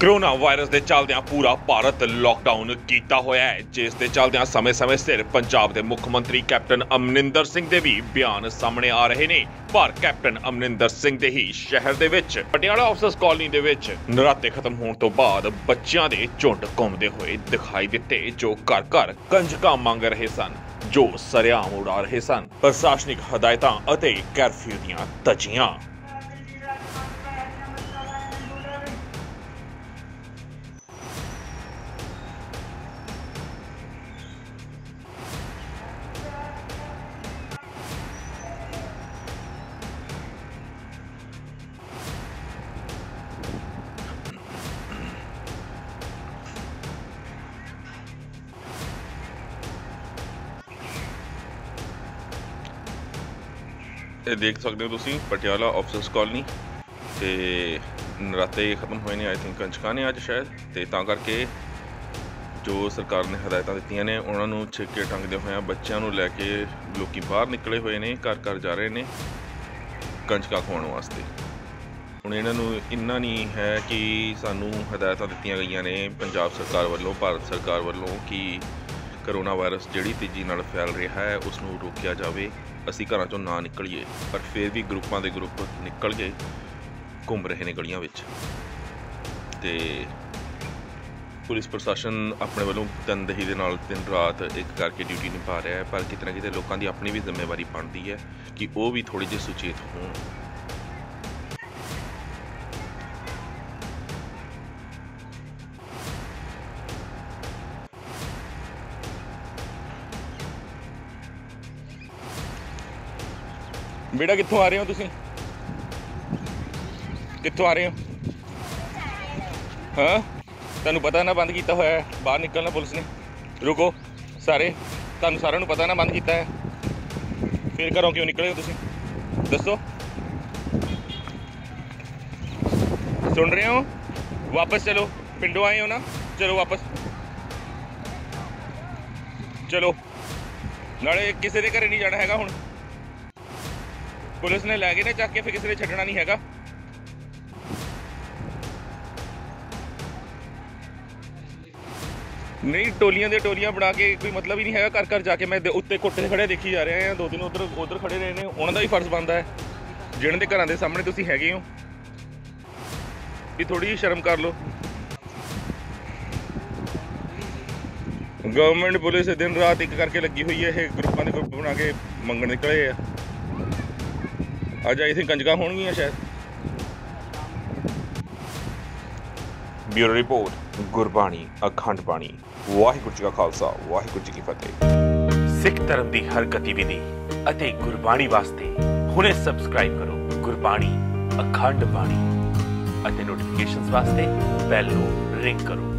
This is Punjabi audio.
ਕਰੋਨਾ ਵਾਇਰਸ ਦੇ ਚੱਲਦਿਆਂ ਪੂਰਾ ਭਾਰਤ ਲਾਕਡਾਊਨ ਕੀਤਾ ਹੋਇਆ ਹੈ, ਜਿਸ ਦੇ ਚੱਲਦਿਆਂ ਸਮੇਂ-ਸਮੇਂ ਸਿਰ ਪੰਜਾਬ ਦੇ ਮੁੱਖ ਮੰਤਰੀ ਕੈਪਟਨ ਅਮਰਿੰਦਰ ਸਿੰਘ ਦੇ ਵੀ ਬਿਆਨ ਸਾਹਮਣੇ ਆ ਰਹੇ ਨੇ। ਪਰ ਕੈਪਟਨ ਅਮਰਿੰਦਰ ਸਿੰਘ ਦੇ ਹੀ ਸ਼ਹਿਰ ਦੇ ਵਿੱਚ, ਪਟਿਆਲਾ ਆਫਸਰਸ ਕਾਲਨੀ ਦੇ ਵਿੱਚ ਨਰਾਤੇ ਖਤਮ ਹੋਣ ਤੋਂ ਬਾਅਦ ਬੱਚਿਆਂ ਦੇ ਝੁੰਡ ਘੁੰਮਦੇ ਹੋਏ ਦਿਖਾਈ ਦਿੱਤੇ, ਜੋ ਘਰ ਘਰ ਕੰਜਕਾਂ ਮੰਗ ਰਹੇ ਸਨ, ਜੋ ਸਰਿਆਮ ਉਡਾ ਰਹੇ ਸਨ। ਪ੍ਰਸ਼ਾਸਨਿਕ ਹਦਾਇਤਾਂ ਅਤੇ ਕਰਫਿਊ ਦੀਆਂ ਧੱਜੀਆਂ ਇਹ ਦੇਖ ਸਕਦੇ ਹੋ ਤੁਸੀਂ, ਪਟਿਆਲਾ ਆਫਸਰਸ ਕਾਲਨੀ ਤੇ ਨਰਾਤੇ ਖਤਮ ਹੋਏ ਨੇ ਆਈ ਥਿੰਕ ਕੰਚਕਾ ਨੇ ਅੱਜ ਸ਼ਾਇਦ, ਤੇ ਤਾਂ ਕਰਕੇ ਜੋ ਸਰਕਾਰ ਨੇ ਹਦਾਇਤਾਂ ਦਿੱਤੀਆਂ ਨੇ, ਉਹਨਾਂ ਨੂੰ ਛੇਕੇ ਟੰਗਦੇ ਹੋਇਆਂ ਬੱਚਿਆਂ ਨੂੰ ਲੈ ਕੇ ਲੋਕੀ ਬਾਹਰ ਨਿਕਲੇ ਹੋਏ ਨੇ, ਘਰ ਘਰ ਜਾ ਰਹੇ ਨੇ ਕੰਚਕਾ ਖਵਾਉਣ ਵਾਸਤੇ। ਹੁਣ ਇਹਨਾਂ ਨੂੰ ਇੰਨਾ ਨਹੀਂ ਹੈ ਕਿ ਸਾਨੂੰ ਹਦਾਇਤਾਂ ਦਿੱਤੀਆਂ ਗਈਆਂ ਨੇ, ਪੰਜਾਬ ਸਰਕਾਰ ਵੱਲੋਂ, ਭਾਰਤ ਸਰਕਾਰ ਵੱਲੋਂ ਕਿ ਕਰੋਨਾ ਵਾਇਰਸ ਜਿਹੜੀ ਤੇਜ਼ੀ ਨਾਲ ਫੈਲ ਰਿਹਾ ਹੈ ਉਸ ਨੂੰ ਰੋਕਿਆ ਜਾਵੇ। ਅਸੀਂ ਘਰਾਂ ਚੋਂ ਨਾ ਨਿਕਲੀਏ, ਪਰ ਫਿਰ ਵੀ ਗਰੁੱਪਾਂ ਦੇ ਗਰੁੱਪ ਨਿਕਲ ਗਏ ਘੁੰਮ ਰਹੇ ਨੇ ਗਲੀਆਂ ਵਿੱਚ। ਤੇ ਪੁਲਿਸ ਪ੍ਰਸ਼ਾਸਨ ਆਪਣੇ ਵੱਲੋਂ ਤਨਦੇਹੀ ਦੇ ਨਾਲ ਦਿਨ ਰਾਤ ਇੱਕ ਕਰਕੇ ਡਿਊਟੀ ਨਿਭਾ ਰਿਹਾ ਹੈ, ਪਰ ਕਿਤੇ ਨਾ ਕਿਤੇ ਲੋਕਾਂ ਦੀ ਆਪਣੀ ਵੀ ਜ਼ਿੰਮੇਵਾਰੀ ਬਣਦੀ ਹੈ ਕਿ ਉਹ ਵੀ ਥੋੜੀ ਜਿਹੀ ਸੁਚੇਤ ਹੋਣ। ਬੇਟਾ, ਕਿੱਥੋਂ ਆ ਰਹੇ ਹੋ ਤੁਸੀਂ? ਕਿੱਥੋਂ ਆ ਰਹੇ ਹੋ? ਹਾਂ? ਤੁਹਾਨੂੰ ਪਤਾ ਨਾ, ਬੰਦ ਕੀਤਾ ਹੋਇਆ ਹੈ। ਬਾਹਰ ਨਿਕਲਣਾ ਪੁਲਿਸ ਨੇ। ਰੁਕੋ ਸਾਰੇ। ਤੁਹਾਨੂੰ ਸਾਰਿਆਂ ਨੂੰ ਪਤਾ ਨਾ, ਬੰਦ ਕੀਤਾ ਹੈ। ਫਿਰ ਘਰੋਂ ਕਿਉਂ ਨਿਕਲੇ ਹੋ ਤੁਸੀਂ? ਦੱਸੋ। ਸੁਣ ਰਹੇ ਹੋ? ਵਾਪਸ ਚਲੋ। ਪਿੰਡੋਂ ਆਏ ਹੋ ਨਾ? ਚਲੋ ਵਾਪਸ। ਚਲੋ। ਨਾਲੇ ਕਿਸੇ ਦੇ ਘਰੇ ਨਹੀਂ ਜਾਣਾ ਹੈਗਾ ਹੁਣ। ਪੁਲਿਸ ਨੇ ਲੈ ਗਏ ਨੇ, ਚੱਕ ਕੇ ਫਿਰ ਕਿਸੇ ਨੇ ਛੱਡਣਾ ਨਹੀਂ ਹੈਗਾ। ਨਹੀਂ, ਟੋਲੀਆਂ ਦੇ ਟੋਲੀਆਂ ਬਣਾ ਕੇ ਕੋਈ ਮਤਲਬ ਹੀ ਨਹੀਂ ਹੈਗਾ, ਘਰ ਘਰ ਜਾ ਕੇ ਮੈਂ ਦੇ- ਉੱਤੇ ਕੋਠੇ ਖੜੇ ਦੇਖੀ ਜਾ ਰਹੇ ਆ, ਦੋ ਦਿਨ ਉਧਰ ਉਧਰ ਖੜੇ ਰਹੇ ਨੇ, ਉਹਨਾਂ ਦਾ ਵੀ ਫਰਜ਼ ਬਣਦਾ ਹੈ। ਜਿਹਨਾਂ ਦੇ ਘਰਾਂ ਦੇ ਸਾਹਮਣੇ ਤੁਸੀਂ ਹੈਗੇ ਹੋ। ਵੀ ਥੋੜੀ ਜਿਹੀ ਸ਼ਰਮ ਕਰ ਲਓ। ਗਵਰਨਮੈਂਟ ਪੁਲਿਸ ਦਿਨ ਰਾਤ ਇੱਕ ਕਰਕੇ ਲੱਗੀ ਹੋਈ ਹੈ, ਇਹ ਗਰੁੱਪਾਂ ਦੇ ਗਰੁੱਪ ਬਣਾ ਕੇ ਮੰਗਣ ਨਿਕਲੇ ਆ। ਅੱਜ ਆਈ ਥਿੰਕ ਕੰਜਕਾਂ ਹੋਣਗੀਆਂ ਸ਼ਾਇਦ। ਬਿਊਰੋ ਰਿਪੋਰਟ, ਗੁਰਬਾਣੀ, ਅਖੰਡ ਬਾਣੀ। ਵਾਹਿਗੁਰੂ ਜੀ ਕਾ ਖਾਲਸਾ, ਵਾਹਿਗੁਰੂ ਜੀ ਕੀ ਫਤਿਹ। ਸਿੱਖ ਧਰਮ ਦੀ ਹਰ ਗਤੀਵਿਧੀ ਅਤੇ ਗੁਰਬਾਣੀ ਵਾਸਤੇ ਹੁਣੇ ਸਬਸਕ੍ਰਾਈਬ ਕਰੋ ਗੁਰਬਾਣੀ, ਅਖੰਡ ਬਾਣੀ। ਅਤੇ ਨੋਟੀਫਿਕੇਸ਼ਨਸ ਵਾਸਤੇ ਬੈਲ ਨੂੰ ਰਿੰਗ ਕਰੋ।